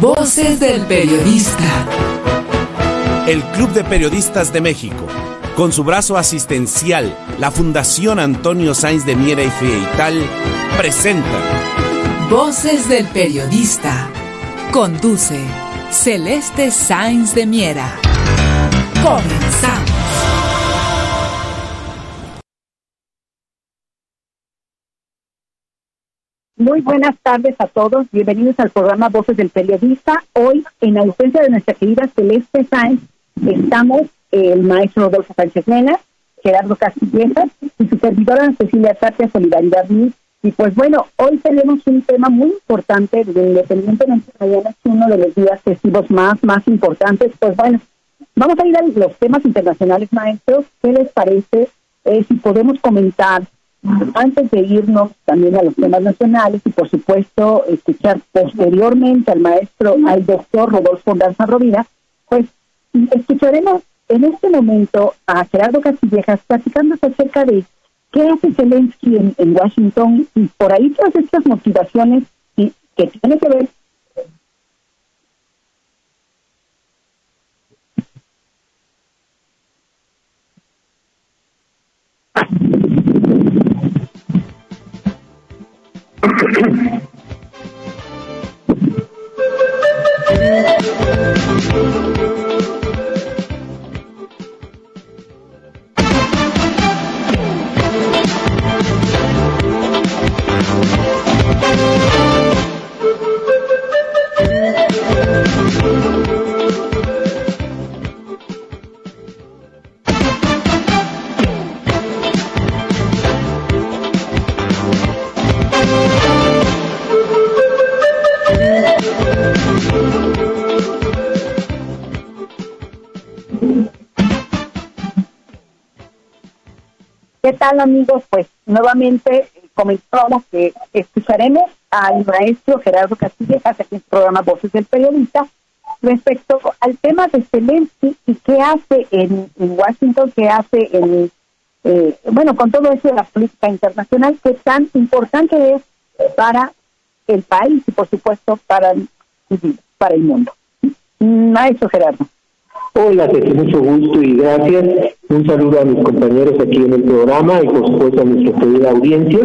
Voces del Periodista. El Club de Periodistas de México, con su brazo asistencial, la Fundación Antonio Sáenz de Miera y Frieital, presenta Voces del Periodista. Conduce Celeste Sáenz de Miera. Comenzamos. Muy buenas tardes a todos. Bienvenidos al programa Voces del Periodista. Hoy, en ausencia de nuestra querida Celeste Sáenz, estamos el maestro Rodolfo Sánchez Mena, Gerardo Castillejas y su servidora Cecilia Tapia Solidaridad Y pues bueno, hoy tenemos un tema muy importante, independientemente de mañana es uno de los días festivos más, más importantes. Pues bueno, vamos a ir a los temas internacionales, maestros. ¿Qué les parece? Eh, si podemos comentar antes de irnos también a los temas nacionales y por supuesto escuchar posteriormente al maestro, al doctor Rodolfo Danza Rovira, pues escucharemos en este momento a Gerardo Castillejas platicando acerca de qué hace Zelensky en, Washington y por ahí todas estas motivaciones que, que tienen que ver thank you. Amigos? Pues nuevamente comentamos que escucharemos al maestro Gerardo Castillo aquí en el programa Voces del Periodista respecto al tema de Zelensky y qué hace en, Washington, qué hace en, eh, bueno, con todo eso de la política internacional, qué tan importante es para el país y por supuesto para el mundo. Maestro Gerardo. Hola, te mucho gusto y gracias. Un saludo a mis compañeros aquí en el programa y por supuesto a nuestra querida audiencia.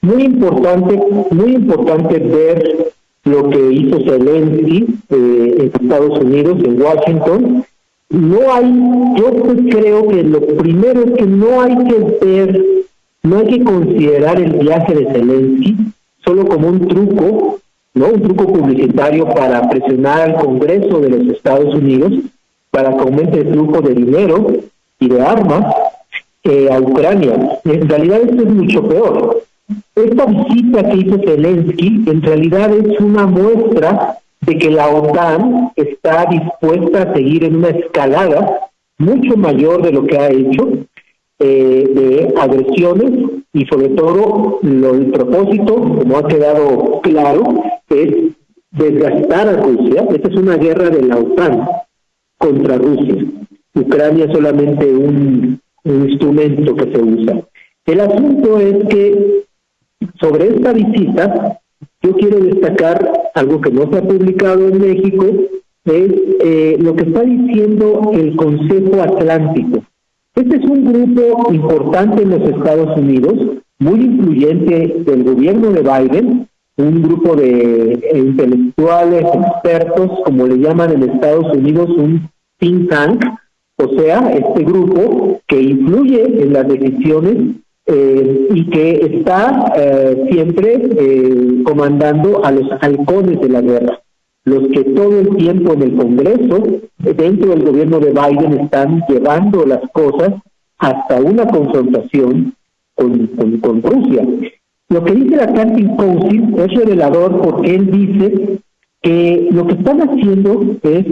Muy importante, muy importante ver lo que hizo Zelensky eh, en Estados Unidos, en Washington. No hay, yo creo que lo primero es que no hay que ver, no hay que considerar el viaje de Zelensky solo como un truco, no un truco publicitario para presionar al Congreso de los Estados Unidos, para que aumente el flujo de dinero y de armas eh, a Ucrania. En realidad esto es mucho peor. Esta visita que hizo Zelensky en realidad es una muestra de que la OTAN está dispuesta a seguir en una escalada mucho mayor de lo que ha hecho eh, de agresiones y sobre todo el propósito, como ha quedado claro, es desgastar a Rusia. Esta es una guerra de la OTAN contra Rusia. Ucrania es solamente un, instrumento que se usa. El asunto es que sobre esta visita, yo quiero destacar algo que no se ha publicado en México, es eh, lo que está diciendo el Consejo Atlántico. Este es un grupo importante en los Estados Unidos, muy influyente del gobierno de Biden, un grupo de intelectuales, expertos, como le llaman en Estados Unidos, un think tank, o sea, este grupo que influye en las decisiones eh, y que está eh, siempre eh, comandando a los halcones de la guerra, los que todo el tiempo en el Congreso, dentro del gobierno de Biden, están llevando las cosas hasta una confrontación con, con, Rusia. Lo que dice la Atlantic Council es revelador porque él dice que lo que están haciendo es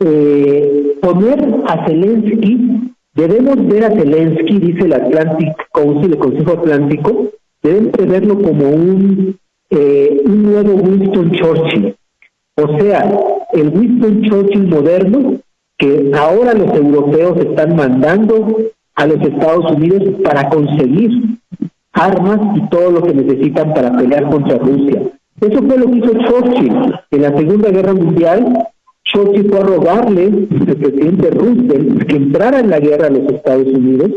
eh, poner a Zelensky, debemos ver a Zelensky, dice el Atlantic Council, el Consejo Atlántico, debemos verlo como un, eh, un nuevo Winston Churchill. O sea, el Winston Churchill moderno que ahora los europeos están mandando a los Estados Unidos para conseguir armas y todo lo que necesitan para pelear contra Rusia. Eso fue lo que hizo Churchill en la Segunda Guerra Mundial. Churchill fue a rogarle al presidente Roosevelt que entrara en la guerra a los Estados Unidos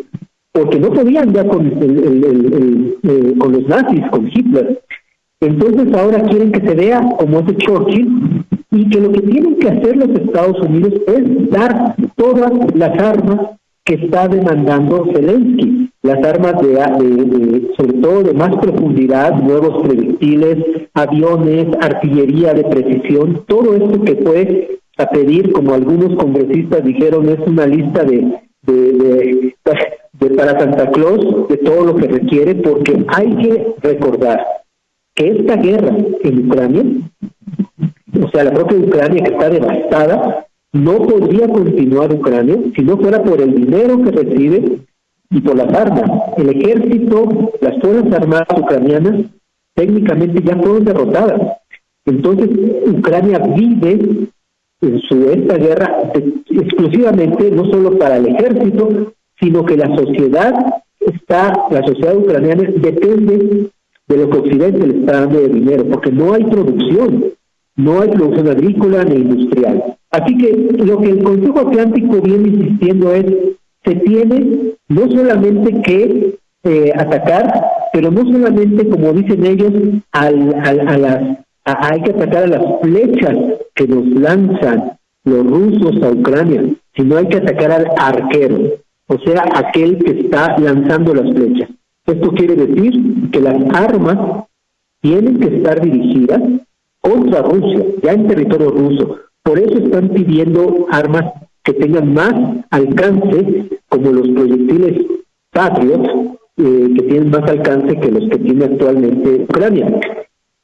porque no podían ya con, eh, con los nazis, con Hitler. Entonces ahora quieren que se vea como ese Churchill y que lo que tienen que hacer los Estados Unidos es dar todas las armas que está demandando Zelensky, las armas de, de, sobre todo de más profundidad, nuevos proyectiles, aviones, artillería de precisión, todo esto que fue a pedir, como algunos congresistas dijeron, es una lista de, de, de para Santa Claus de todo lo que requiere, porque hay que recordar que esta guerra en Ucrania, o sea, la propia Ucrania que está devastada, no podría continuar Ucrania si no fuera por el dinero que recibe y por las armas. El ejército, las fuerzas armadas ucranianas, técnicamente ya fueron derrotadas. Entonces, Ucrania vive en su esta guerra exclusivamente no solo para el ejército, sino que la sociedad está, la sociedad ucraniana depende de lo que Occidente le está dando de dinero, porque no hay producción, no hay producción agrícola ni industrial. Así que lo que el Consejo Atlántico viene insistiendo es, se tiene no solamente que eh, atacar, pero no solamente, como dicen ellos, al, a las, hay que atacar a las flechas que nos lanzan los rusos a Ucrania, sino hay que atacar al arquero, o sea, aquel que está lanzando las flechas. Esto quiere decir que las armas tienen que estar dirigidas contra Rusia, ya en territorio ruso. Por eso están pidiendo armas que tengan más alcance, como los proyectiles Patriot, eh, que tienen más alcance que los que tiene actualmente Ucrania.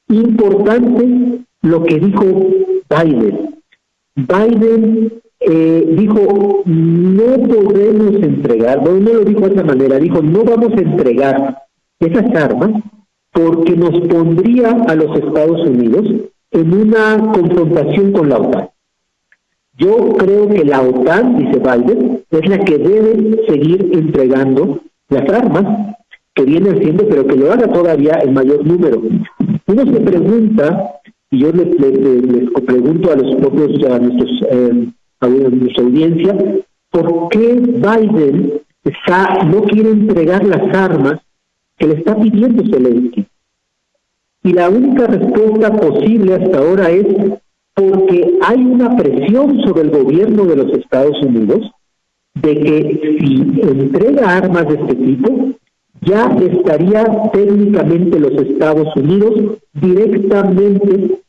Importante lo que dijo Biden. Biden eh, dijo, no podemos entregar, no, no lo dijo de esa manera, dijo, no vamos a entregar esas armas porque nos pondría a los Estados Unidos en una confrontación con la OTAN. Yo creo que la OTAN, dice Biden, es la que debe seguir entregando las armas que viene haciendo, pero que lo haga todavía en mayor número. Uno se pregunta, y yo les, pregunto a los propios, a nuestros eh, a nuestra audiencia, ¿por qué Biden no quiere entregar las armas que le está pidiendo Zelensky? Y la única respuesta posible hasta ahora es porque hay una presión sobre el gobierno de los Estados Unidos de que si entrega armas de este tipo, ya estaría técnicamente los Estados Unidos directamente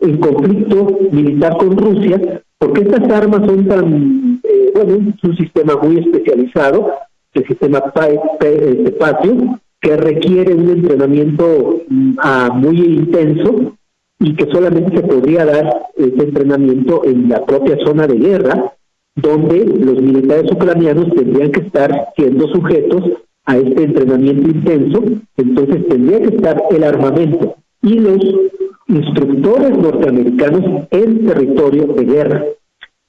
en conflicto militar con Rusia porque estas armas son tan, eh, bueno, es un sistema muy especializado, el sistema este Patio, que requiere un entrenamiento mm, muy intenso y que solamente se podría dar ese entrenamiento en la propia zona de guerra, donde los militares ucranianos tendrían que estar siendo sujetos a este entrenamiento intenso, entonces tendría que estar el armamento y los instructores norteamericanos en territorio de guerra.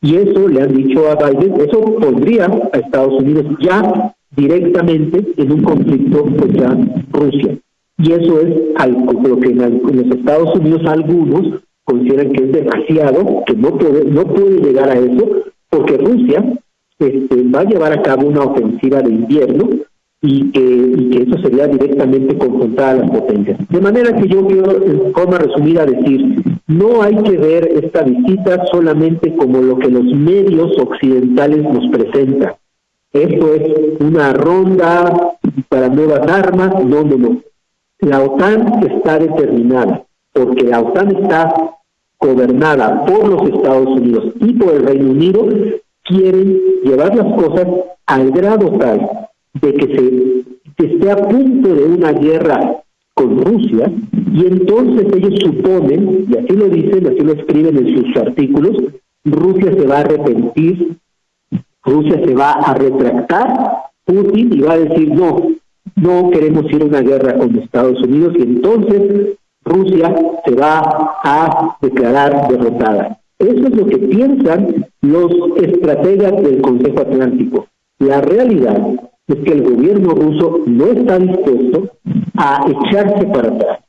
Y eso le han dicho a Biden, eso pondría a Estados Unidos ya directamente en un conflicto contra Rusia. Y eso es algo lo que en, los Estados Unidos algunos consideran que es demasiado, que no puede, no puede llegar a eso, porque Rusia este, va a llevar a cabo una ofensiva de invierno y que, eso sería directamente confrontada a las potencias. De manera que yo quiero, en forma resumida, decir, no hay que ver esta visita solamente como lo que los medios occidentales nos presentan. Esto es una ronda para nuevas armas, no, no, no. La OTAN está determinada, porque la OTAN está gobernada por los Estados Unidos y por el Reino Unido, quieren llevar las cosas al grado tal de que se esté a punto de una guerra con Rusia y entonces ellos suponen, y así lo dicen, así lo escriben en sus artículos, Rusia se va a arrepentir, Rusia se va a retractar, Putin y va a decir no, no queremos ir a una guerra con Estados Unidos y entonces Rusia se va a declarar derrotada. Eso es lo que piensan los estrategas del Consejo Atlántico. La realidad es que el gobierno ruso no está dispuesto a echarse para atrás.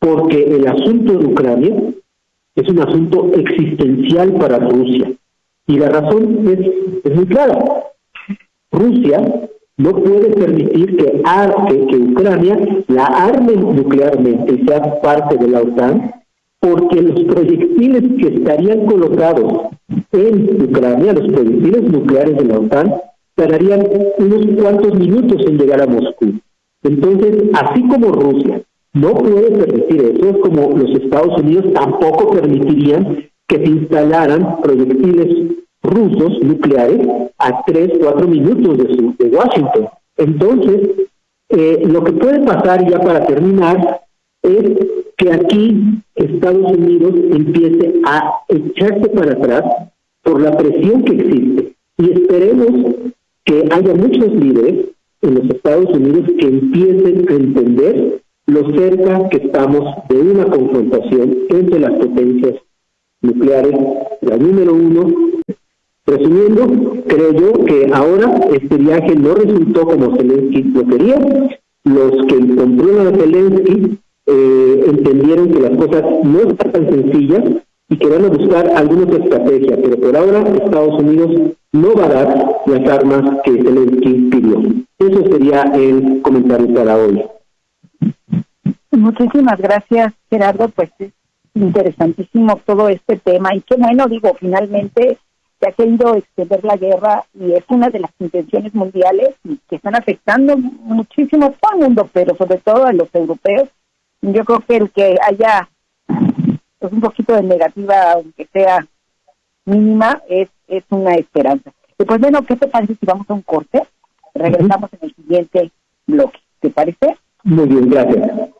porque el asunto de Ucrania es un asunto existencial para Rusia. Y la razón es, es muy clara. Rusia no puede permitir que, que, que Ucrania la arme nuclearmente sea parte de la OTAN, porque los proyectiles que estarían colocados en Ucrania, los proyectiles nucleares de la OTAN, tardarían unos cuantos minutos en llegar a Moscú. Entonces, así como Rusia no puede permitir eso, es como los Estados Unidos tampoco permitirían que se instalaran proyectiles rusos nucleares a tres, cuatro minutos de, su, de Washington. Entonces, eh, lo que puede pasar ya para terminar es que aquí Estados Unidos empiece a echarse para atrás por la presión que existe. Y esperemos que haya muchos líderes en los Estados Unidos que empiecen a entender lo cerca que estamos de una confrontación entre las potencias nucleares, la número uno. Resumiendo, creo yo que ahora este viaje no resultó como Zelensky lo quería. Los que controlan a Zelensky eh, entendieron que las cosas no están tan sencillas y que van a buscar algunas estrategias, pero por ahora Estados Unidos no va a dar las armas que Zelensky pidió. Eso sería el comentario para hoy. Muchísimas gracias, Gerardo. Pues es interesantísimo todo este tema y qué bueno, digo, finalmente se ha querido extender la guerra y es una de las intenciones mundiales que están afectando muchísimo a todo el mundo, pero sobre todo a los europeos. Yo creo que el que haya pues, un poquito de negativa, aunque sea mínima, es, es una esperanza. Y pues bueno, ¿qué te parece si vamos a un corte? Regresamos en el siguiente bloque. ¿Te parece? Muy bien, gracias.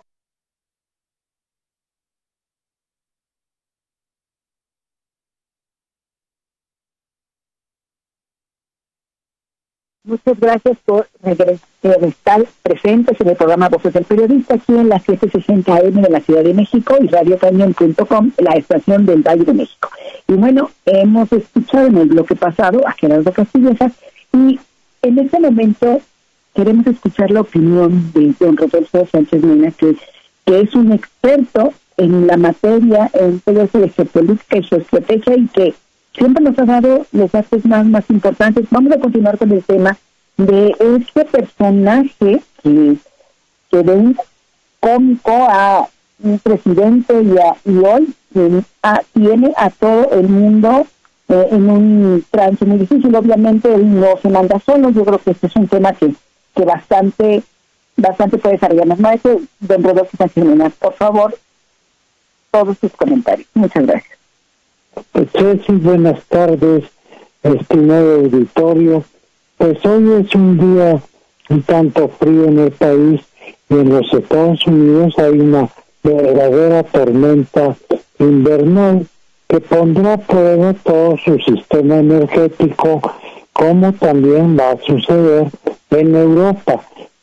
Muchas gracias por estar presentes en el programa Voces del Periodista aquí en la 760 AM de la Ciudad de México y radiocañón.com, la estación del Valle de México. Y bueno, hemos escuchado en el bloque pasado a Gerardo Castillejas y en este momento queremos escuchar la opinión de don Rodolfo Sánchez Mena, que, que es un experto en la materia, en todo eso de geopolítica y su estrategia y que siempre nos ha dado los datos más, más importantes. Vamos a continuar con el tema de este personaje que, que de un cómico a un presidente y, y hoy tiene a todo el mundo eh, en un trance muy difícil. Obviamente él no se manda solo. Yo creo que este es un tema que, que bastante bastante puede desarrollar más. Maestro, don Rodolfo Sánchez por favor, todos sus comentarios. Muchas gracias. Ceci, buenas tardes, estimado auditorio. Pues hoy es un día un tanto frío en el país y en los Estados Unidos hay una verdadera tormenta invernal que pondrá a prueba todo su sistema energético, como también va a suceder en Europa.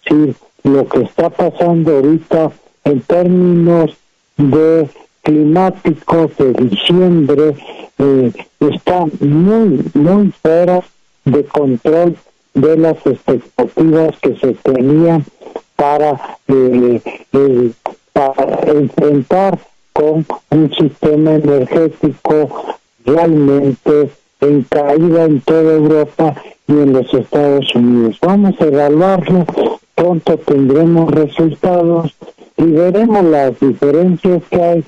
Si lo que está pasando ahorita en términos de climáticos de diciembre eh, está muy, muy fuera de control de las expectativas que se tenían eh, eh, para enfrentar con un sistema energético realmente en caída en toda Europa y en los Estados Unidos. Vamos a evaluarlo, pronto tendremos resultados y veremos las diferencias que hay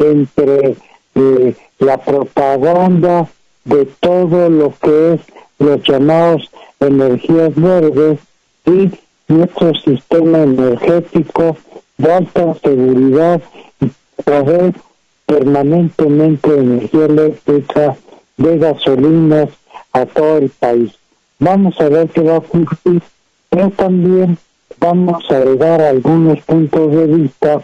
entre eh, la propaganda de todo lo que es los llamados energías verdes y nuestro sistema energético de alta seguridad y poder permanentemente energía eléctrica de gasolinas a todo el país. Vamos a ver qué va a ocurrir, pero también vamos a dar algunos puntos de vista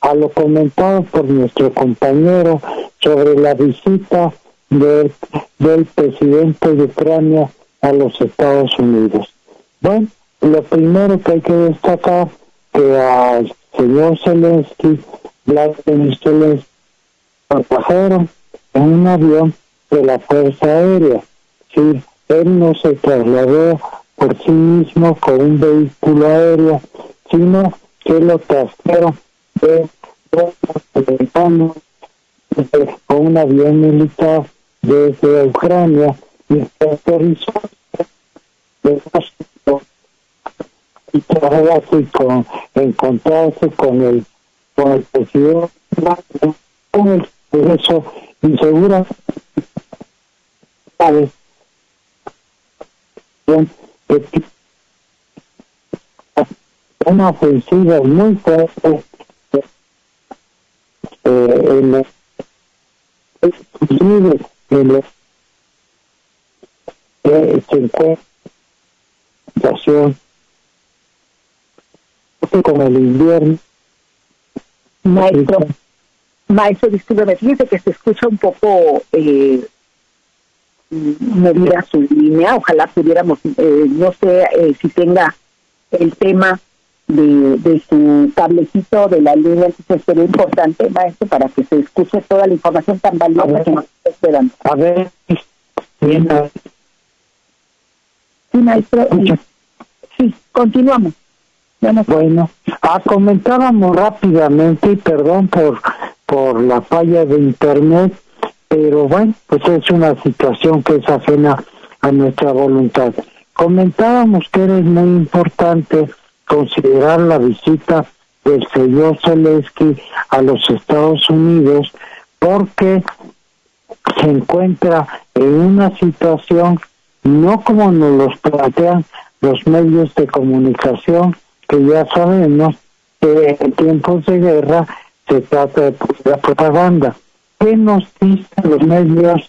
a lo comentado por nuestro compañero sobre la visita del, presidente de Ucrania a los Estados Unidos. Bueno, lo primero que hay que destacar que al señor Zelensky, Vladimir Zelensky, lo trajeron en un avión de la Fuerza Aérea. Sí, él no se trasladó por sí mismo con un vehículo aéreo, sino que lo trajeron de con un avión militar desde Ucrania y aterrizó y así con encontrarse con el con el presidente con el Congreso y seguramente una ofensiva muy fuerte en el, en el, eh, se encuentra con el invierno. Maestro maestro discúlpeme fíjese que se escucha un poco eh, medida su línea ojalá pudiéramos eh, no sé eh, si tenga el tema de, de su cablecito de la línea, entonces sería importante, maestro, para que se escuche toda la información tan valiosa que nos está esperando. A ver, bien. Sí, maestro. Sí, continuamos. Bueno, ah, comentábamos rápidamente, y perdón por, por la falla de internet, pero bueno, pues es una situación que es ajena a nuestra voluntad. Comentábamos que era muy importante considerar la visita del señor Zelensky a los Estados Unidos porque se encuentra en una situación no como nos los plantean los medios de comunicación, que ya sabemos que en tiempos de guerra se trata de la propaganda. ¿Qué nos dicen los medios?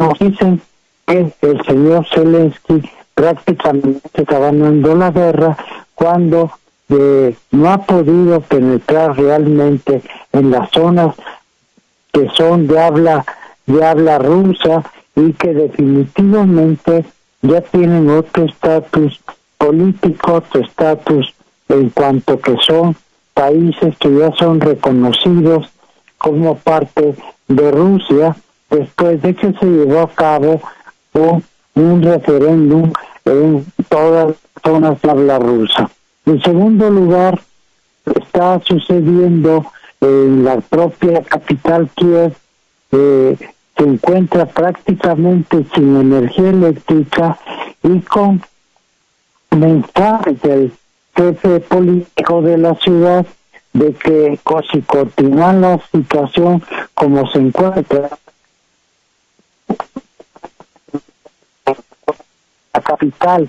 Nos dicen que el señor Zelensky prácticamente está ganando la guerra cuando eh, no ha podido penetrar realmente en las zonas que son de habla de habla rusa y que definitivamente ya tienen otro estatus político, otro estatus en cuanto que son países que ya son reconocidos como parte de Rusia después de que se llevó a cabo un, un referéndum en todas zonas de habla rusa. En segundo lugar, está sucediendo en la propia capital Kiev, eh, se encuentra prácticamente sin energía eléctrica y con mensajes del jefe político de la ciudad de que si continúa la situación como se encuentra la capital.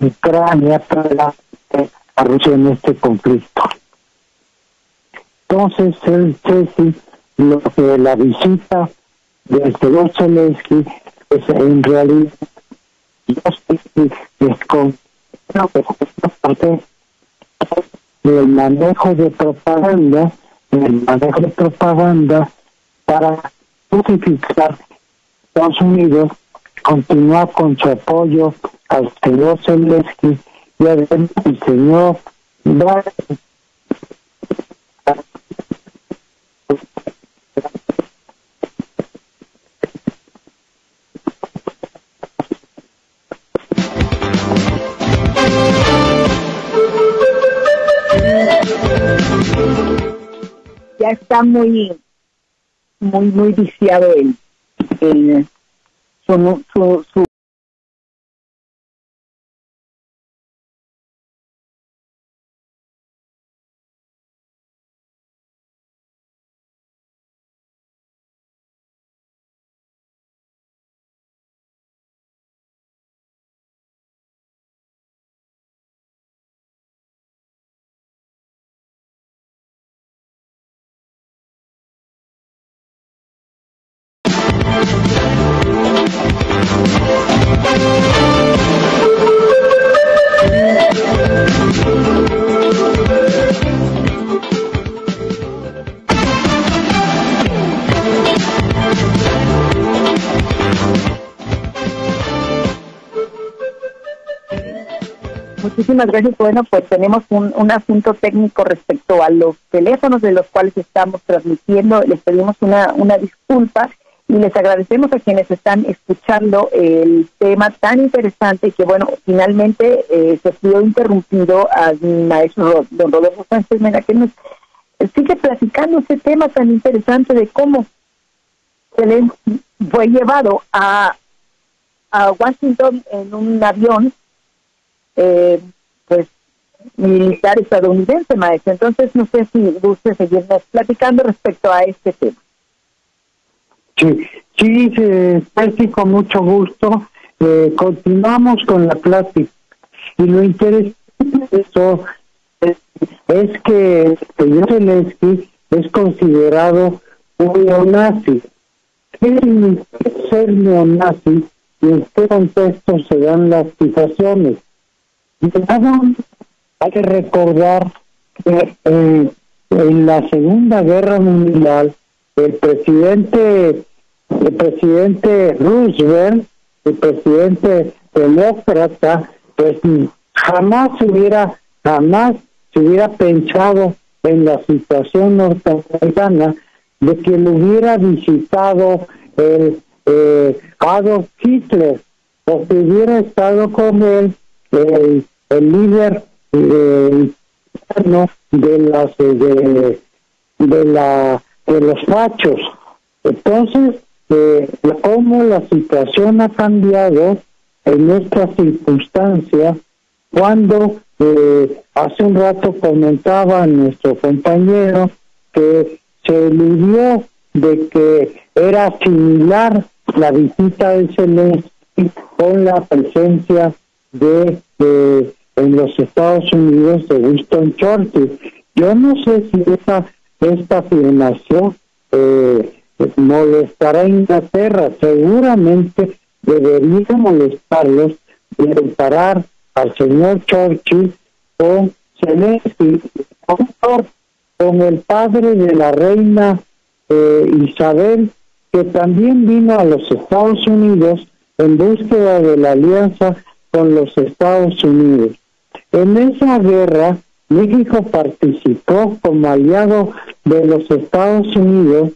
Ucrania para a Rusia en este conflicto. Entonces, el Chelsea, lo que la visita de Zelensky, es en realidad el manejo de propaganda, el manejo de propaganda para justificar Estados Unidos continúa con su apoyo al señor Zelensky y el señor está muy muy muy viciado el, el su, su, su muchísimas gracias. Bueno, pues tenemos un, un asunto técnico respecto a los teléfonos de los cuales estamos transmitiendo. Les pedimos una, una disculpa y les agradecemos a quienes están escuchando el tema tan interesante que, bueno, finalmente eh, se vio interrumpido al maestro don Rodolfo Sánchez Mena, que nos sigue platicando ese tema tan interesante de cómo le fue llevado a, a Washington en un avión eh, militar estadounidense, maestro. Entonces, no sé si guste seguirnos platicando respecto a este tema. Sí, sí, sí, con mucho gusto. Eh, continuamos con la plática. Y lo interesante de esto es, que Zelensky es considerado un neonazi. ¿Qué significa ser neonazi? ¿Y en qué contexto se dan las situaciones? Hay que recordar que eh, en la Segunda Guerra Mundial el presidente el presidente Roosevelt, el presidente demócrata, pues jamás hubiera jamás se hubiera pensado en la situación norteamericana de que lo hubiera visitado el eh, Adolf Hitler o que hubiera estado con él el, el líder eh, de las de, de la de los fachos entonces eh, cómo la situación ha cambiado en esta circunstancia cuando eh, hace un rato comentaba nuestro compañero que se eludió de que era similar la visita de Zelensky con la presencia de, en los Estados Unidos de Winston Churchill. Yo no sé si esa esta afirmación eh, molestará a Inglaterra. Seguramente debería molestarlos y comparar al señor Churchill con Zelensky, con el padre de la reina eh, Isabel, que también vino a los Estados Unidos en búsqueda de la alianza con los Estados Unidos. En esa guerra, México participó como aliado de los Estados Unidos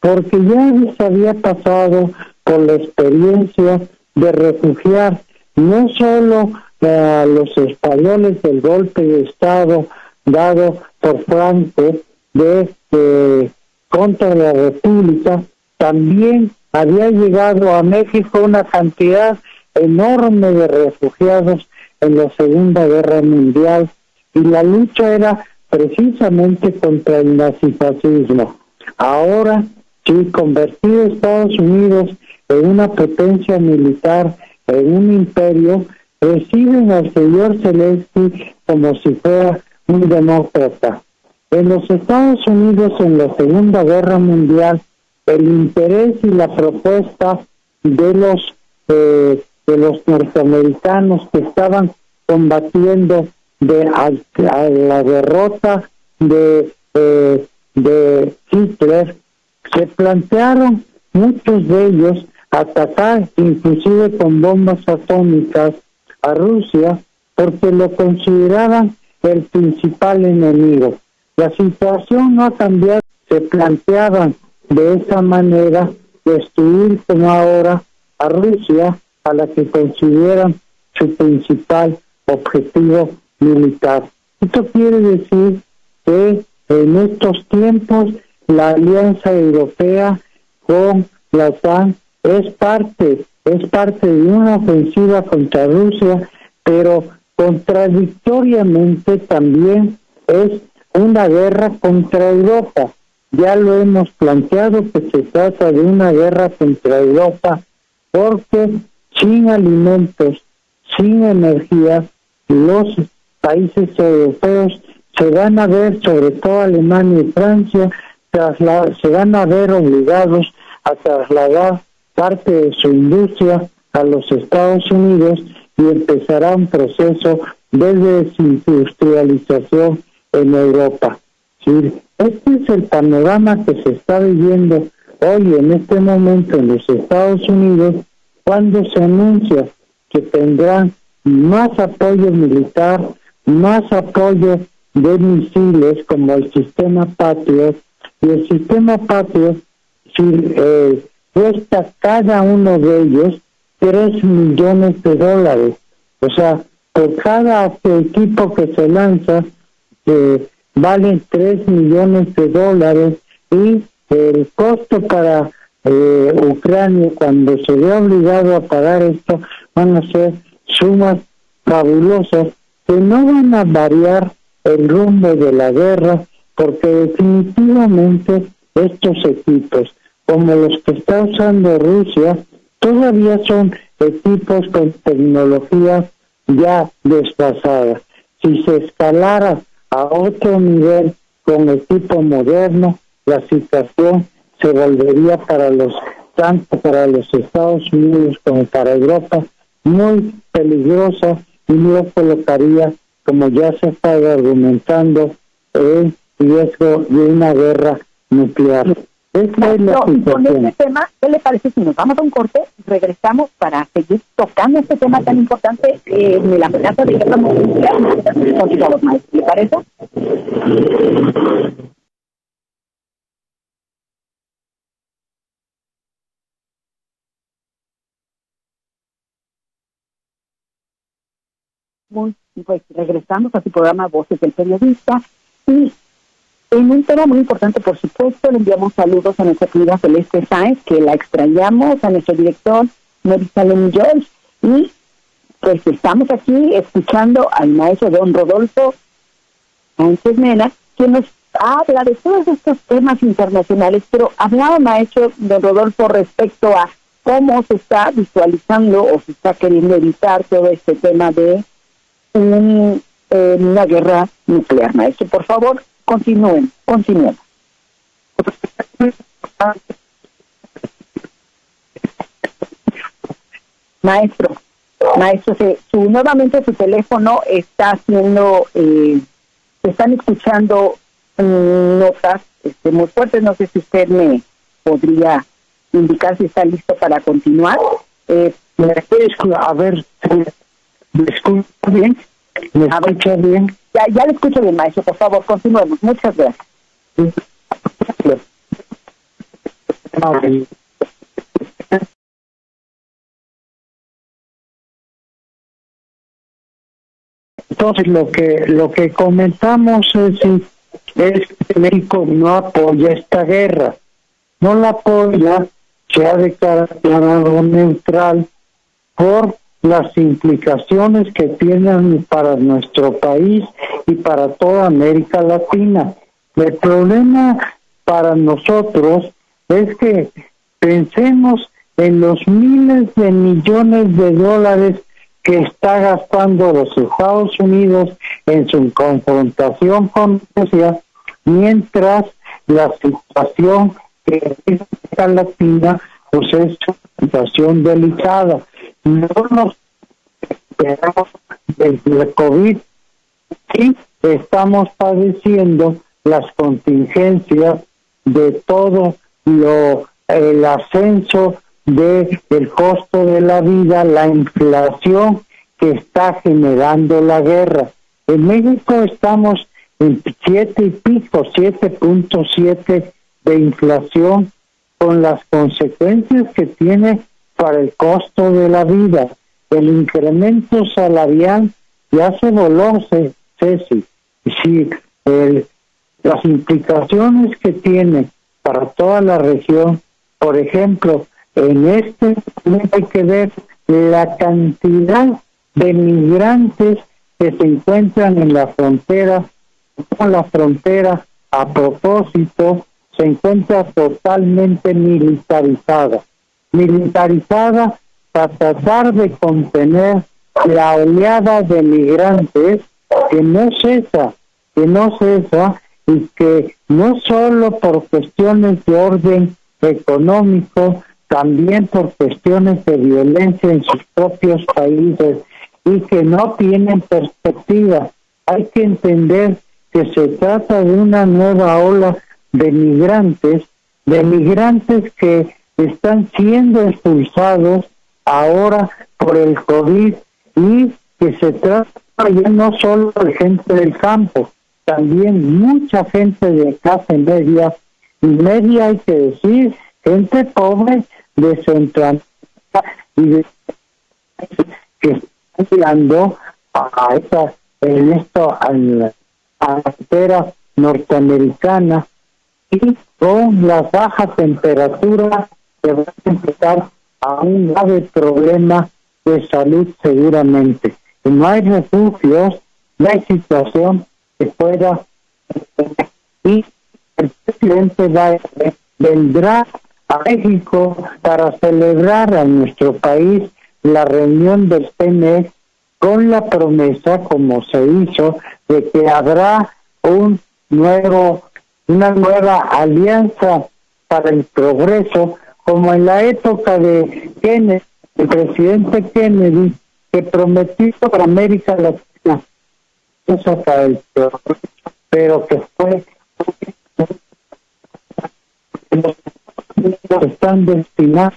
porque ya se había pasado con la experiencia de refugiar no solo a los españoles del golpe de Estado dado por Franco de eh, contra la República, también había llegado a México una cantidad enorme de refugiados en la Segunda Guerra Mundial y la lucha era precisamente contra el nazifascismo. Ahora, sí, convertido Estados Unidos en una potencia militar, en un imperio, reciben al señor Zelensky como si fuera un demócrata. En los Estados Unidos, en la Segunda Guerra Mundial, el interés y la propuesta de los eh, de los norteamericanos que estaban combatiendo de a, la derrota de eh, de Hitler se plantearon muchos de ellos atacar inclusive con bombas atómicas a Rusia porque lo consideraban el principal enemigo. La situación no ha cambiado, se planteaban de esa manera destruir como ahora a Rusia a la que consideran su principal objetivo militar. Esto quiere decir que en estos tiempos la Alianza Europea con la OTAN es parte, es parte de una ofensiva contra Rusia, pero contradictoriamente también es una guerra contra Europa. Ya lo hemos planteado que se trata de una guerra contra Europa porque sin alimentos, sin energía, los países europeos se van a ver, sobre todo Alemania y Francia, se van a ver obligados a trasladar parte de su industria a los Estados Unidos y empezará un proceso de desindustrialización en Europa. Este es el panorama que se está viviendo hoy en este momento en los Estados Unidos cuando se anuncia que tendrán más apoyo militar, más apoyo de misiles como el sistema Patriot y el sistema Patriot si, eh, cuesta cada uno de ellos tres millones de dólares. O sea por cada equipo que se lanza eh, vale tres millones de dólares y el costo para eh, Ucrania cuando se ve obligado a pagar esto van a ser sumas fabulosas que no van a variar el rumbo de la guerra porque definitivamente estos equipos como los que está usando Rusia todavía son equipos con tecnología ya desfasada. Si se escalara a otro nivel con equipo moderno, la situación se volvería para los tanto para los Estados Unidos como para Europa muy peligrosa y lo colocaría, como ya se está argumentando, en riesgo de una guerra nuclear. Esa es la con este tema, ¿qué le parece si nos vamos a un corte? Regresamos para seguir tocando este tema tan importante eh, de la amenaza de guerra nuclear. ¿Le parece? Pues regresamos a su programa Voces del Periodista. Y en un tema muy importante, por supuesto, le enviamos saludos a nuestra querida Celeste Sáenz, que la extrañamos, a nuestro director Mary Salem George, y pues estamos aquí escuchando al maestro don Rodolfo Sánchez Mena, que nos habla de todos estos temas internacionales, pero hablaba maestro don Rodolfo respecto a cómo se está visualizando o se está queriendo evitar todo este tema de un, una guerra nuclear. Maestro, por favor, continúen, continúen. Maestro, maestro, su, nuevamente su teléfono está haciendo, eh, se están escuchando mm, notas este, muy fuertes. No sé si usted me podría indicar si está listo para continuar. Eh, a ver, ¿Me escucha bien? ¿Me escucha bien? Ya, ya le escucho bien, maestro. Por favor, continuemos. Muchas gracias. Entonces lo que lo que comentamos es, es que México no apoya esta guerra, no la apoya, se ha declarado neutral por las implicaciones que tienen para nuestro país y para toda América Latina. El problema para nosotros es que pensemos en los miles de millones de dólares que está gastando los Estados Unidos en su confrontación con Rusia, mientras la situación que en América Latina pues es una situación delicada no nos esperamos del COVID y estamos padeciendo las contingencias de todo lo el ascenso de el costo de la vida, la inflación que está generando la guerra. En México estamos en siete y pico, 7.7 de inflación con las consecuencias que tiene para el costo de la vida. El incremento salarial ya se voló, Ceci. Sí, las implicaciones que tiene para toda la región, por ejemplo, en este momento hay que ver la cantidad de migrantes que se encuentran en la frontera, con la frontera a propósito se encuentra totalmente militarizada militarizada para tratar de contener la oleada de migrantes que no cesa, que no cesa y que no solo por cuestiones de orden económico, también por cuestiones de violencia en sus propios países y que no tienen perspectiva. Hay que entender que se trata de una nueva ola de migrantes, de migrantes que están siendo expulsados ahora por el COVID y que se trata ya no solo de gente del campo, también mucha gente de clase media, y media hay que decir, gente pobre de Centroamérica y de, que están llegando a esta, en esto, a la norteamericana y con las bajas temperaturas va a empezar a un grave problema de salud seguramente. No hay refugios, no hay situación que pueda y el presidente va, vendrá a México para celebrar a nuestro país la reunión del PNE con la promesa, como se hizo, de que habrá un nuevo, una nueva alianza para el progreso, como en la época de Kennedy, el presidente Kennedy, que prometió para América Latina eso para el pero que fue están destinados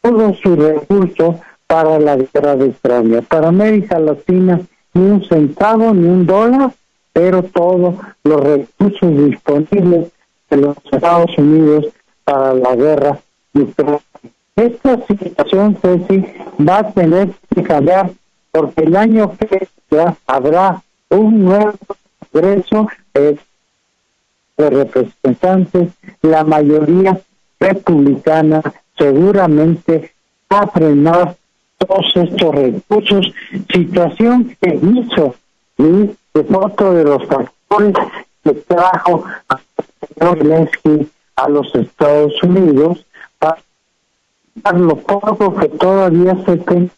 todos sus recursos para la guerra de Ucrania. Para América Latina, ni un centavo, ni un dólar, pero todos los recursos disponibles de los Estados Unidos para la guerra Esta situación, Ceci, va a tener que cambiar porque el año que ya habrá un nuevo Congreso de representantes, la mayoría republicana seguramente va a frenar todos estos recursos, situación que hizo y de otro de los factores que trajo a los Estados Unidos para lo poco que todavía se tiene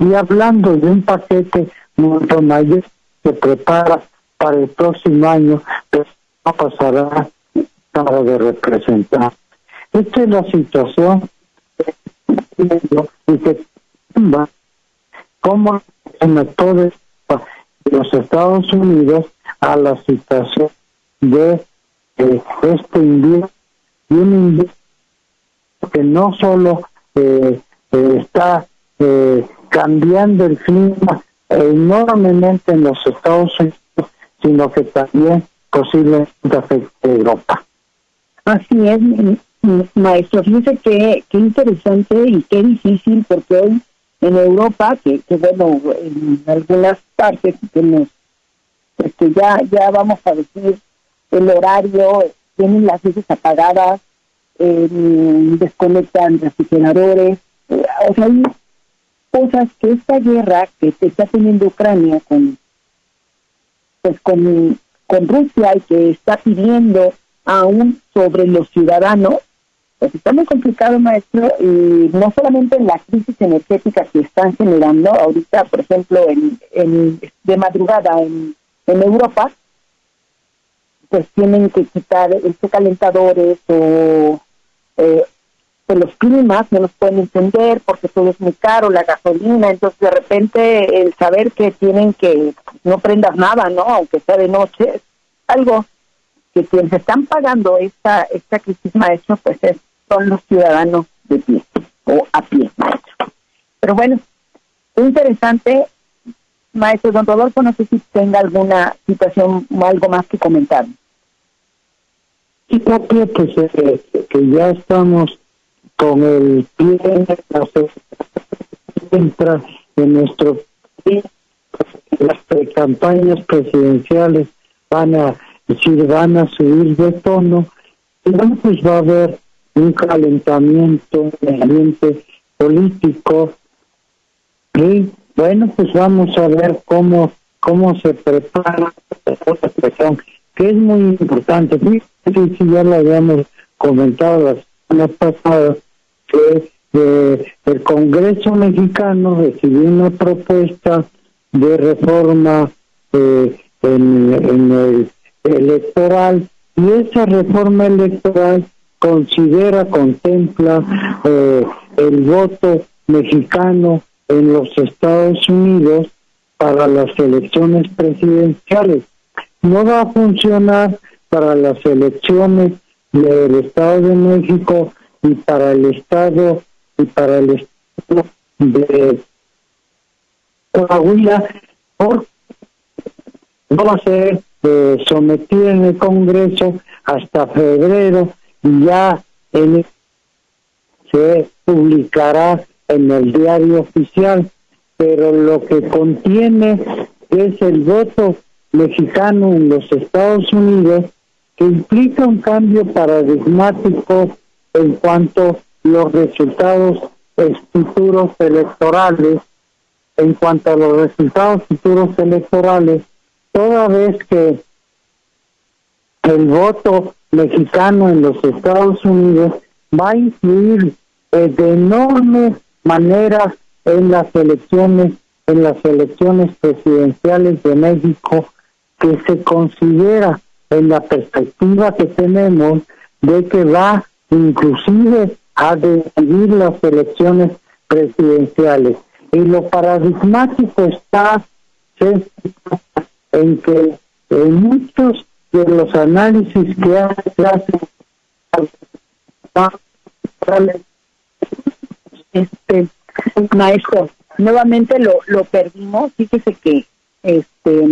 y hablando de un paquete mucho mayor que prepara para el próximo año, pues no pasará para de representar. Esta es la situación y que cómo en todos los Estados Unidos a la situación de este invierno y un invierno que no solo eh, eh, está eh, cambiando el clima enormemente en los Estados Unidos, sino que también posiblemente afecte a Europa. Así es, maestro. Fíjese qué, qué interesante y qué difícil, porque hoy en Europa, que, que bueno, en algunas partes que nos, este, ya, ya vamos a decir el horario, tienen las luces apagadas, eh, desconectan refrigeradores, eh, o sea, hay cosas que esta guerra que se está teniendo Ucrania con, pues con, con Rusia y que está pidiendo aún sobre los ciudadanos, pues está muy complicado, maestro, y no solamente en la crisis energética que están generando ahorita, por ejemplo, en, en de madrugada en, en Europa, pues tienen que quitar estos calentadores o eh, pues los climas no los pueden entender porque todo es muy caro, la gasolina, entonces de repente el saber que tienen que no prendas nada, ¿no? Aunque sea de noche, algo que quienes están pagando esta esta crisis maestro, pues es son los ciudadanos de pie o a pie, maestro. Pero bueno, interesante, maestro Don Rodolfo, no sé si tenga alguna situación o algo más que comentar. Sí, porque pues, eh, que ya estamos con el pie en la en nuestro país, las campañas presidenciales van a decir, van a subir de tono, y pues va a haber un calentamiento en el ambiente político. Y bueno pues vamos a ver cómo cómo se prepara esta cuestión que es muy importante sí, sí, ya lo habíamos comentado la semana pasada que eh, el Congreso mexicano recibió una propuesta de reforma eh, en, en el electoral y esa reforma electoral considera, contempla eh, el voto mexicano en los Estados Unidos para las elecciones presidenciales. No va a funcionar para las elecciones del Estado de México y para el Estado y para el Estado de Coahuila, por no va a ser eh, sometida en el Congreso hasta febrero y ya se publicará en el diario oficial, pero lo que contiene es el voto mexicano en los Estados Unidos que implica un cambio paradigmático en cuanto a los resultados futuros electorales, en cuanto a los resultados futuros electorales, toda vez que el voto mexicano en los Estados Unidos va a influir eh, de enorme manera en las elecciones en las elecciones presidenciales de México que se considera en la perspectiva que tenemos de que va inclusive a decidir las elecciones presidenciales. Y lo paradigmático está en que en muchos de los análisis que hace este maestro nuevamente lo lo perdimos fíjese que este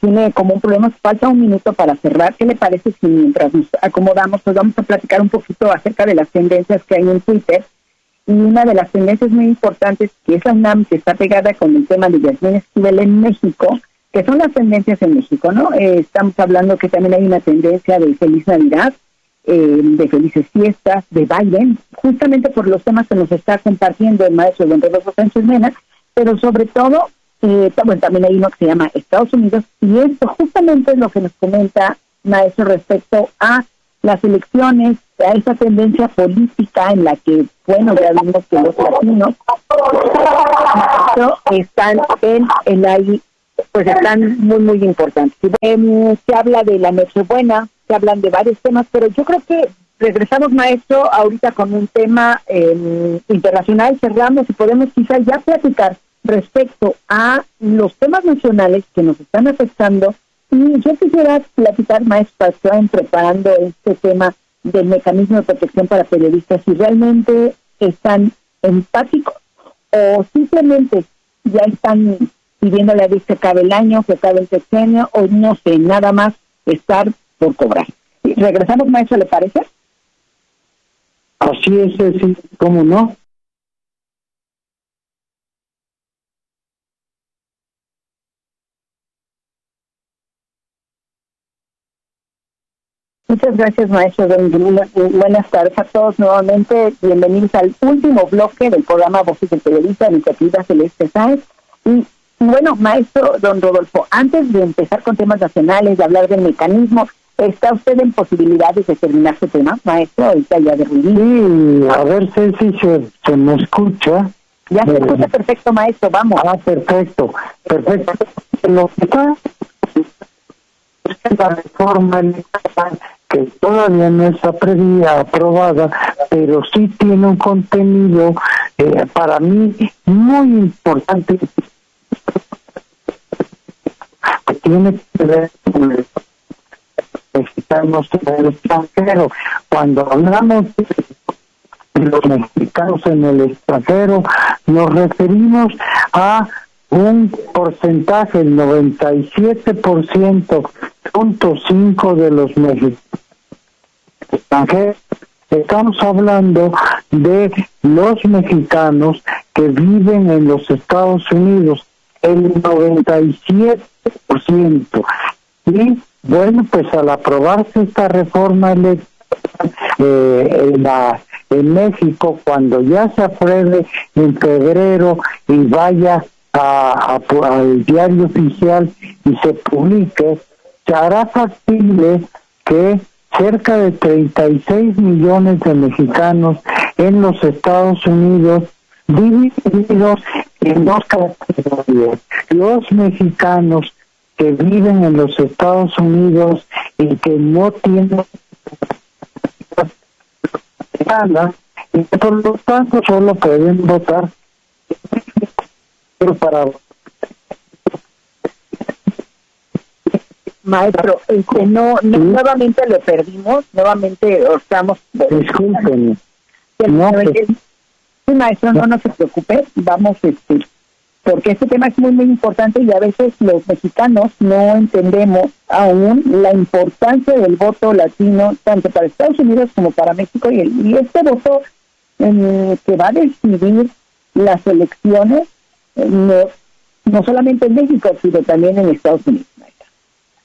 tiene como un problema falta un minuto para cerrar qué le parece si mientras nos acomodamos pues vamos a platicar un poquito acerca de las tendencias que hay en Twitter y una de las tendencias muy importantes que es la UNAM que está pegada con el tema de Yasmín Esquivel en México que son las tendencias en México, ¿no? Eh, estamos hablando que también hay una tendencia de feliz Navidad, eh, de felices fiestas, de Biden, justamente por los temas que nos está compartiendo el maestro don Rodolfo Sánchez Mena, pero sobre todo, eh, también hay uno que se llama Estados Unidos, y esto justamente es lo que nos comenta maestro respecto a las elecciones, a esa tendencia política en la que, bueno, ya vimos que los latinos están en el ahí pues están muy, muy importantes. se habla de la noche buena, se hablan de varios temas, pero yo creo que regresamos, maestro, ahorita con un tema eh, internacional, cerramos y podemos quizás ya platicar respecto a los temas nacionales que nos están afectando. Y yo quisiera platicar, maestro, están preparando este tema del mecanismo de protección para periodistas, si realmente están empáticos o simplemente ya están pidiéndole a que acabe el año, que acabe el sexenio, o no sé, nada más estar por cobrar. ¿Regresamos, maestro, le parece? Así es, sí, ¿cómo no? Muchas gracias, maestro. Buenas tardes a todos nuevamente. Bienvenidos al último bloque del programa Voces del Periodista, iniciativa Celeste Sáenz. Y bueno, maestro don Rodolfo, antes de empezar con temas nacionales, de hablar del mecanismo, ¿está usted en posibilidades de terminar su tema, maestro? Ahorita ya de Sí, a ver si se, se me escucha. Ya se escucha perfecto, maestro, vamos. Ah, perfecto, perfecto. Lo que está la reforma que todavía no está previa, aprobada, pero sí tiene un contenido eh, para mí muy importante tiene que ver con los mexicanos en el extranjero. Cuando hablamos de los mexicanos en el extranjero, nos referimos a un porcentaje, el 97%, punto cinco de los mexicanos extranjeros. Estamos hablando de los mexicanos que viven en los Estados Unidos, el 97%. Y bueno, pues al aprobarse esta reforma electoral eh, en, la, en México, cuando ya se apruebe en febrero y vaya a, al diario oficial y se publique, se hará factible que cerca de 36 millones de mexicanos en los Estados Unidos divididos en dos categorías. Los mexicanos que viven en los Estados Unidos y que no tienen y por lo tanto solo pueden votar para maestro este no, nuevamente lo perdimos nuevamente estamos disculpen. no, pues, maestro no no. se preocupe vamos este porque este tema es muy, muy importante y a veces los mexicanos no entendemos aún la importancia del voto latino, tanto para Estados Unidos como para México, y, y este voto que va a decidir las elecciones, eh, no, no solamente en México, sino también en Estados Unidos.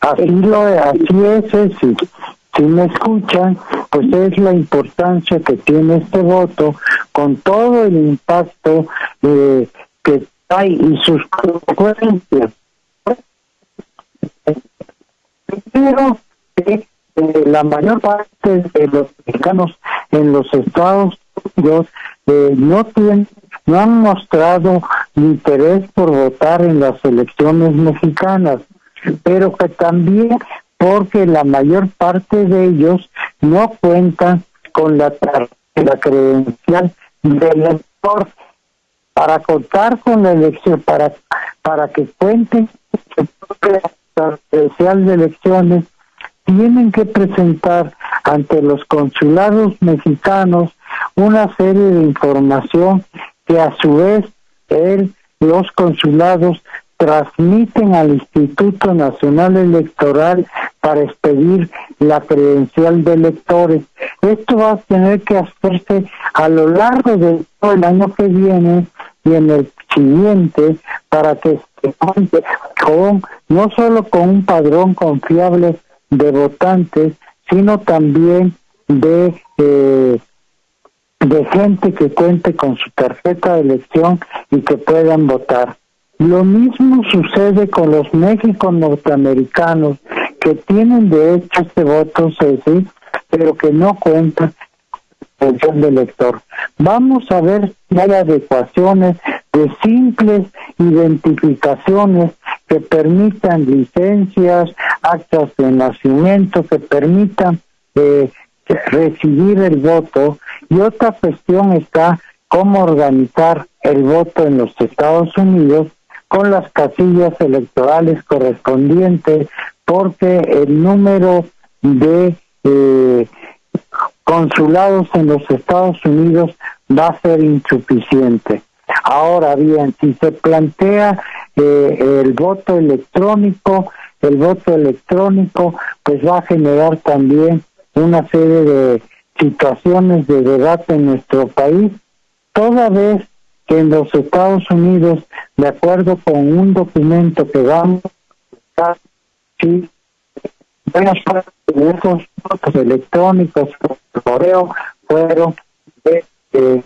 Así, lo, así es, sí. Si me escuchan, pues es la importancia que tiene este voto con todo el impacto eh, que hay y sus consecuencias. Pero que eh, la mayor parte de los mexicanos en los Estados Unidos eh, no tienen no han mostrado interés por votar en las elecciones mexicanas, pero que también porque la mayor parte de ellos no cuentan con la, la credencial del elector. Para contar con la elección, para, para que cuenten la credencial de elecciones, tienen que presentar ante los consulados mexicanos una serie de información que a su vez él, los consulados transmiten al Instituto Nacional Electoral para expedir la credencial de electores. Esto va a tener que hacerse a lo largo de todo el año que viene y en el siguiente para que se cuente con no solo con un padrón confiable de votantes, sino también de eh, de gente que cuente con su tarjeta de elección y que puedan votar. Lo mismo sucede con los México norteamericanos que tienen derecho a este voto, pero que no cuentan con el elector. Vamos a ver si hay adecuaciones de simples identificaciones que permitan licencias, actas de nacimiento, que permitan eh, recibir el voto. Y otra cuestión está cómo organizar el voto en los Estados Unidos con las casillas electorales correspondientes, porque el número de eh, consulados en los Estados Unidos va a ser insuficiente. Ahora bien, si se plantea eh, el voto electrónico, el voto electrónico pues va a generar también una serie de situaciones de debate en nuestro país, toda vez en los Estados Unidos, de acuerdo con un documento que vamos a sí, esos votos electrónicos correo fueron de, eh,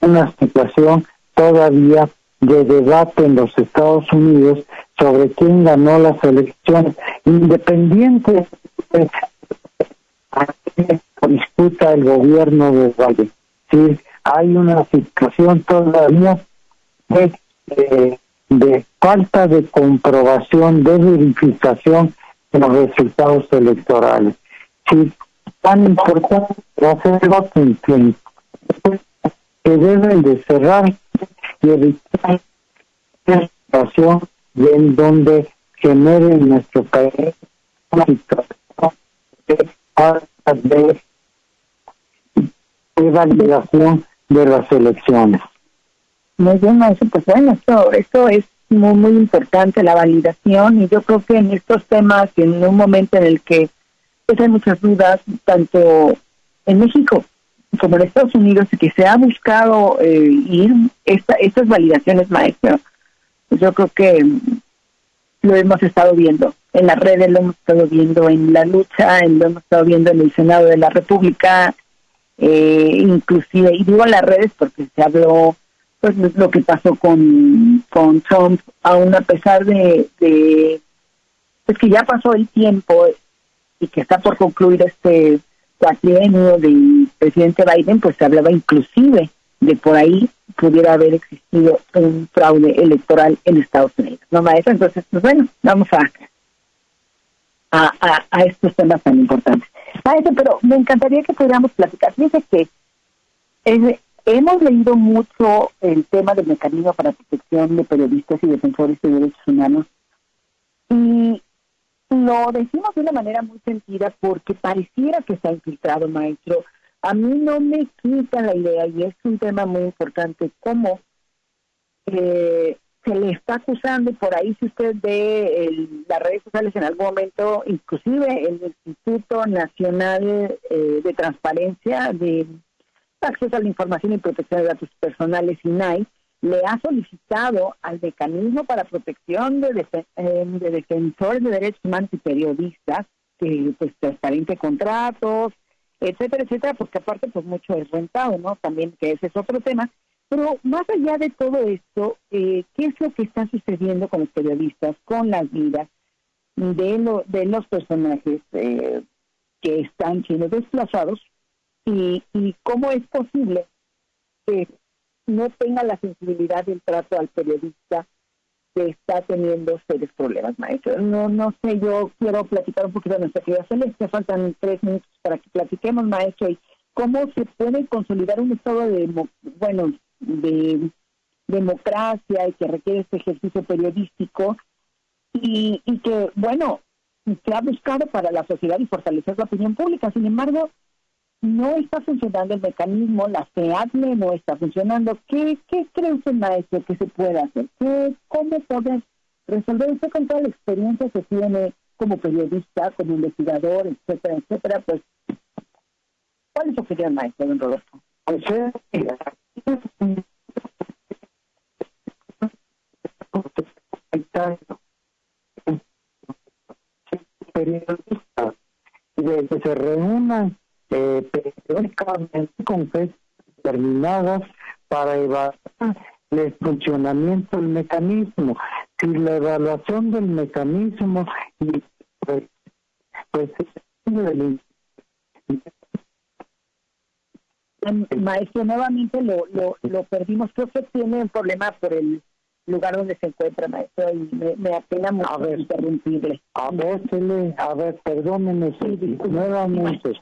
una situación todavía de debate en los Estados Unidos sobre quién ganó las elecciones, independiente de disputa el gobierno de Valle. Sí, hay una situación todavía de, de falta de comprobación, de verificación de los resultados electorales. Sí, tan importante hacer que, deben de cerrar y evitar una situación en donde genere en nuestro país una situación de, de validación de las elecciones. Muy bien, eso pues bueno, esto, esto es muy, muy importante, la validación, y yo creo que en estos temas, en un momento en el que pues, hay muchas dudas, tanto en México como en Estados Unidos, y que se ha buscado eh, ir esta, estas validaciones, maestro, pues yo creo que lo hemos estado viendo en las redes, lo hemos estado viendo en la lucha, lo hemos estado viendo en el Senado de la República, eh, inclusive, y digo en las redes porque se habló pues lo que pasó con, con Trump, aún a pesar de, de pues que ya pasó el tiempo y que está por concluir este cuatrienio del presidente Biden, pues se hablaba inclusive de por ahí pudiera haber existido un fraude electoral en Estados Unidos. ¿No, maestra? Entonces, pues bueno, vamos a, a, a, estos temas tan importantes. Maestra, pero me encantaría que pudiéramos platicar. Dice que hemos leído mucho el tema del mecanismo para protección de periodistas y defensores de derechos humanos y lo decimos de una manera muy sentida porque pareciera que está infiltrado, maestro, a mí no me quita la idea, y es un tema muy importante, cómo eh, se le está acusando, por ahí si usted ve el, las redes sociales en algún momento, inclusive el Instituto Nacional eh, de Transparencia de Acceso a la Información y Protección de Datos Personales, INAI, le ha solicitado al mecanismo para protección de, eh, de defensores de derechos humanos y periodistas que pues transparente contratos, etcétera, etcétera, porque aparte pues mucho es rentado, ¿no? También que ese es otro tema, pero más allá de todo esto, eh, ¿qué es lo que está sucediendo con los periodistas, con las vidas de, lo, de los personajes eh, que están siendo desplazados y, y cómo es posible que no tenga la sensibilidad del trato al periodista que está teniendo serios problemas, maestro. No, no sé, yo quiero platicar un poquito de nuestra actividad celeste. Faltan tres minutos para que platiquemos, maestro, y cómo se puede consolidar un estado de, bueno, de democracia y que requiere este ejercicio periodístico y, y que, bueno, se ha buscado para la sociedad y fortalecer la opinión pública. Sin embargo, no está funcionando el mecanismo, la FEADME no está funcionando. ¿Qué, qué cree usted, maestro, que se puede hacer? ¿Qué, ¿Cómo poder resolver usted con toda la experiencia que tiene como periodista, como investigador, etcétera, etcétera? Pues, ¿cuál es su opinión, maestro, don Rodolfo? Pues, periodistas de que se reúnan eh, periódicamente con fechas determinadas para evaluar el funcionamiento del mecanismo. Si la evaluación del mecanismo y pues, pues Maestro, nuevamente lo, lo, lo perdimos. Creo que tiene un problema por el lugar donde se encuentra, maestro, y me, me apena mucho a ver, interrumpirle. A ver, a ver, perdóneme, sí, nuevamente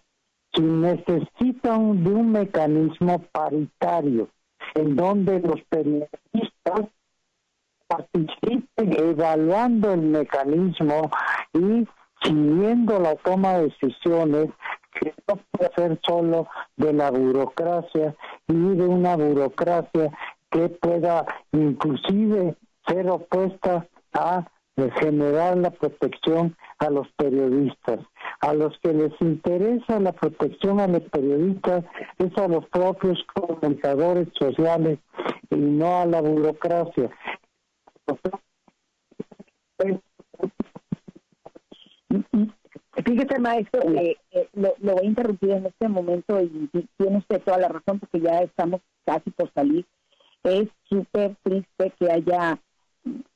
si necesitan de un mecanismo paritario en donde los periodistas participen evaluando el mecanismo y siguiendo la toma de decisiones que no puede ser solo de la burocracia y de una burocracia que pueda inclusive ser opuesta a generar la protección a los periodistas. A los que les interesa la protección a los periodistas es a los propios comunicadores sociales y no a la burocracia. Fíjese, maestro, eh, lo, lo, voy a interrumpir en este momento y, tiene usted toda la razón porque ya estamos casi por salir. Es súper triste que haya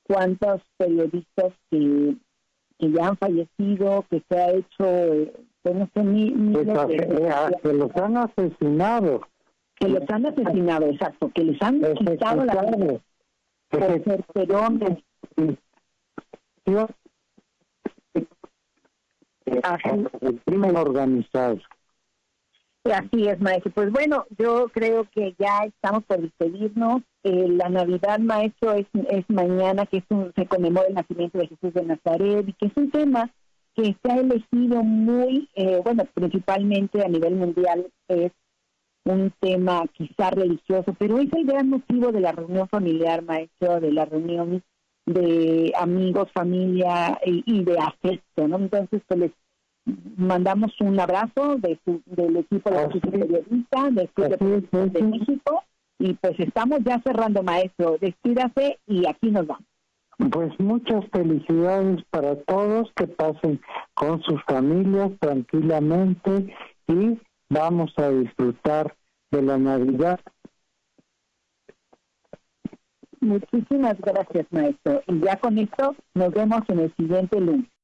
cuántos periodistas que, que ya han fallecido, que se ha hecho, eh, pues no sé, ni, que los han asesinado. Que los han asesinado, exacto, que les han quitado la vida por ser hombres. El crimen organizado. Así es, maestro. Pues bueno, yo creo que ya estamos por despedirnos. Eh, la Navidad, maestro, es, es mañana, que es un, se conmemora el nacimiento de Jesús de Nazaret y que es un tema que se ha elegido muy, eh, bueno, principalmente a nivel mundial, es un tema quizá religioso, pero es el gran motivo de la reunión familiar, maestro, de la reunión de amigos, familia y, y de afecto, ¿no? Entonces, pues les mandamos un abrazo de del equipo de la periodista del Club de, México y pues estamos ya cerrando maestro. Despídase y aquí nos vamos. Pues muchas felicidades para todos que pasen con sus familias tranquilamente y vamos a disfrutar de la Navidad Muchísimas gracias, maestro. Y ya con esto nos vemos en el siguiente lunes.